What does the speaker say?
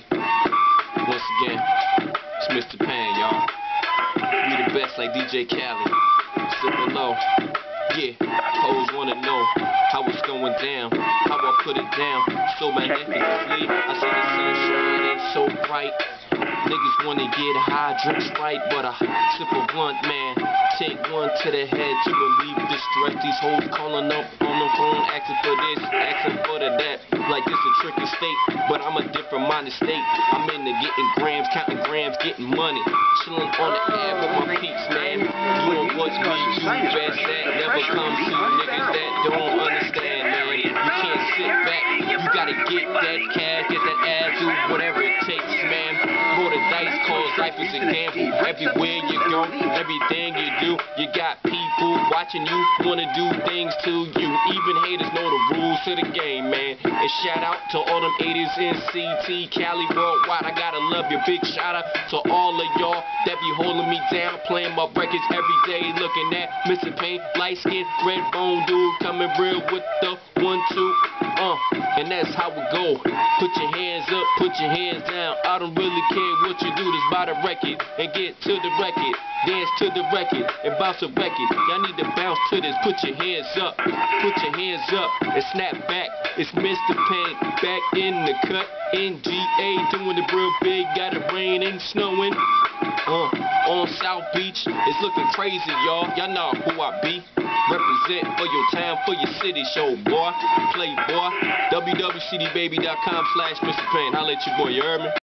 Once again, it's Mr. Pain, y'all. We the best like DJ Khaled. Sipping low. Yeah. Hoes wanna know how it's going down, how I put it down. So magnificently, I see the sunshine ain't so bright. Niggas wanna get high, drink Sprite, but I sip a blunt, man. Take one to the head to relieve the stress. These hoes calling up on the phone, asking for this, asking. Like this state, but I'm a different minded state. I'm into getting grams, counting grams, getting money. Chilling on the air with my peeps, man. Doing what we do best at. Never come to you, niggas that don't understand, man. You can't sit back. You gotta get that cash, get that ass, do whatever it takes, man. Roll the dice, cause life is a gamble. Everywhere you go, everything you do, you got people watching you, wanna do things to you. Even haters know the rules to the game, man. And shout out to all them 80s in CT, Cali worldwide. I gotta love you. Big shout out to all of y'all that be holding me down, playing my records every day, looking at Mr. Pain, light skin, red bone dude, coming real with the that's how it go. Put your hands up, put your hands down. I don't really care what you do, just buy the record and get to the record. Dance to the record and bounce the record. Y'all need to bounce to this. Put your hands up, put your hands up and snap back. It's Mr. Pain back in the cut. NGA doing it real big. Got it raining, snowing. South Beach, it's looking crazy, y'all. Y'all know who I be. Represent for your town, for your city, show boy, play boy. www.cdbaby.com slash Mr. Pain. I'll let you boy, you heard me?